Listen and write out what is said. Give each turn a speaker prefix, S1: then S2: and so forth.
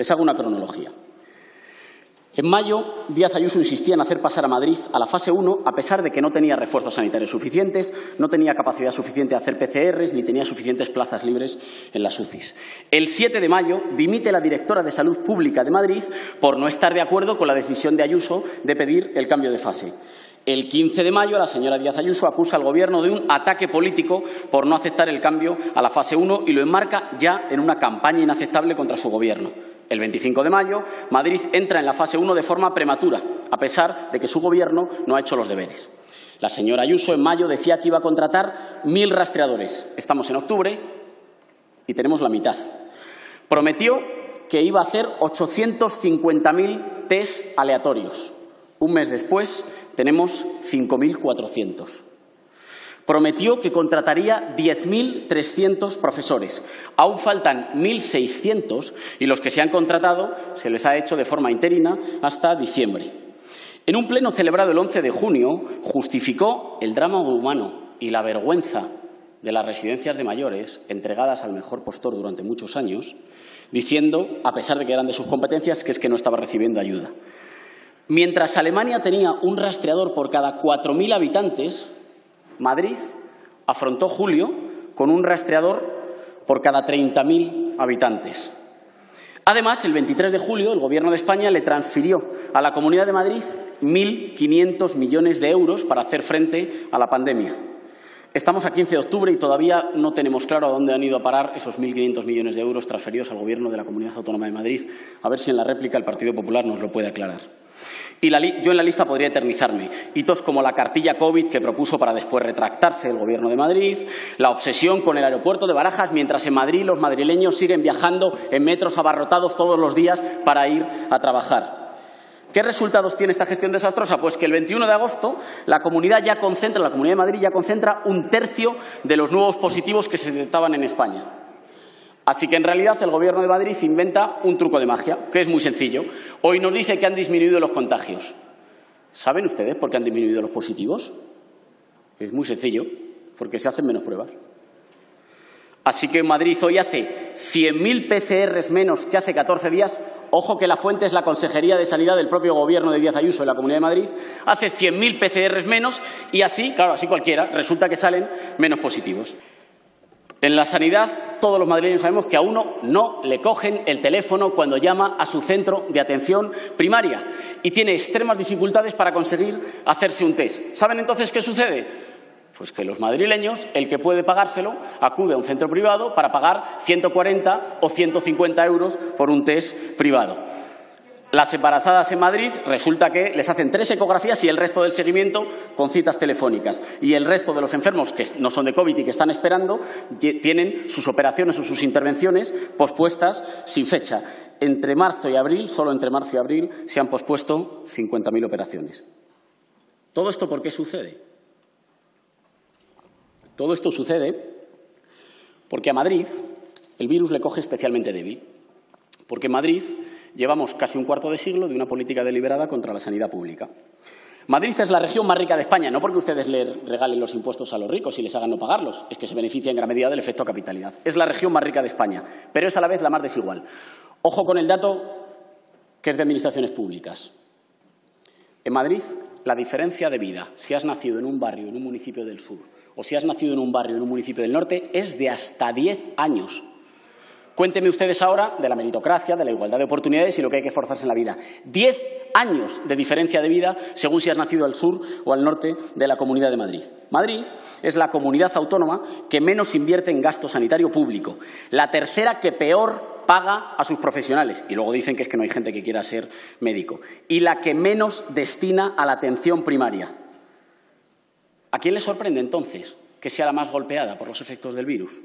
S1: Les hago una cronología. En mayo, Díaz Ayuso insistía en hacer pasar a Madrid a la fase 1, a pesar de que no tenía refuerzos sanitarios suficientes, no tenía capacidad suficiente de hacer PCRs, ni tenía suficientes plazas libres en las UCIs. El 7 de mayo dimite la directora de Salud Pública de Madrid por no estar de acuerdo con la decisión de Ayuso de pedir el cambio de fase. El 15 de mayo, la señora Díaz Ayuso acusa al Gobierno de un ataque político por no aceptar el cambio a la fase 1 y lo enmarca ya en una campaña inaceptable contra su Gobierno. El 25 de mayo, Madrid entra en la fase 1 de forma prematura, a pesar de que su Gobierno no ha hecho los deberes. La señora Ayuso en mayo decía que iba a contratar mil rastreadores. Estamos en octubre y tenemos la mitad. Prometió que iba a hacer 850.000 test aleatorios. Un mes después tenemos 5.400 prometió que contrataría 10.300 profesores. Aún faltan 1.600 y los que se han contratado se les ha hecho de forma interina hasta diciembre. En un pleno celebrado el 11 de junio, justificó el drama humano y la vergüenza de las residencias de mayores entregadas al mejor postor durante muchos años, diciendo, a pesar de que eran de sus competencias, que es que no estaba recibiendo ayuda. Mientras Alemania tenía un rastreador por cada 4.000 habitantes, Madrid afrontó julio con un rastreador por cada 30.000 habitantes. Además, el 23 de julio, el Gobierno de España le transfirió a la Comunidad de Madrid 1.500 millones de euros para hacer frente a la pandemia. Estamos a 15 de octubre y todavía no tenemos claro a dónde han ido a parar esos 1.500 millones de euros transferidos al Gobierno de la Comunidad Autónoma de Madrid. A ver si en la réplica el Partido Popular nos lo puede aclarar. Y yo en la lista podría eternizarme. Hitos como la cartilla COVID que propuso para después retractarse el Gobierno de Madrid, la obsesión con el aeropuerto de Barajas, mientras en Madrid los madrileños siguen viajando en metros abarrotados todos los días para ir a trabajar. ¿Qué resultados tiene esta gestión desastrosa? Pues que el 21 de agosto la comunidad ya concentra, la Comunidad de Madrid ya concentra un tercio de los nuevos positivos que se detectaban en España. Así que en realidad el Gobierno de Madrid inventa un truco de magia, que es muy sencillo. Hoy nos dice que han disminuido los contagios. ¿Saben ustedes por qué han disminuido los positivos? Es muy sencillo, porque se hacen menos pruebas. Así que Madrid hoy hace 100.000 PCRs menos que hace 14 días. Ojo que la fuente es la Consejería de Sanidad del propio Gobierno de Díaz Ayuso de la Comunidad de Madrid. Hace 100.000 PCRs menos y así, claro, así cualquiera, resulta que salen menos positivos. En la sanidad, todos los madrileños sabemos que a uno no le cogen el teléfono cuando llama a su centro de atención primaria y tiene extremas dificultades para conseguir hacerse un test. ¿Saben entonces qué sucede? Pues que los madrileños, el que puede pagárselo, acude a un centro privado para pagar 140 o 150 euros por un test privado. Las embarazadas en Madrid resulta que les hacen tres ecografías y el resto del seguimiento con citas telefónicas. Y el resto de los enfermos que no son de COVID y que están esperando tienen sus operaciones o sus intervenciones pospuestas sin fecha. Entre marzo y abril, solo entre marzo y abril, se han pospuesto 50.000 operaciones. ¿Todo esto por qué sucede? Todo esto sucede porque a Madrid el virus le coge especialmente débil. Porque Madrid llevamos casi un cuarto de siglo de una política deliberada contra la sanidad pública. Madrid es la región más rica de España, no porque ustedes le regalen los impuestos a los ricos y les hagan no pagarlos, es que se beneficia en gran medida del efecto capitalidad. Es la región más rica de España, pero es a la vez la más desigual. Ojo con el dato que es de administraciones públicas. En Madrid, la diferencia de vida, si has nacido en un barrio, en un municipio del sur, o si has nacido en un barrio, en un municipio del norte, es de hasta 10 años. Cuénteme ustedes ahora de la meritocracia, de la igualdad de oportunidades y lo que hay que forzarse en la vida. Diez años de diferencia de vida según si has nacido al sur o al norte de la Comunidad de Madrid. Madrid es la comunidad autónoma que menos invierte en gasto sanitario público, la tercera que peor paga a sus profesionales, y luego dicen que es que no hay gente que quiera ser médico, y la que menos destina a la atención primaria. ¿A quién le sorprende entonces que sea la más golpeada por los efectos del virus?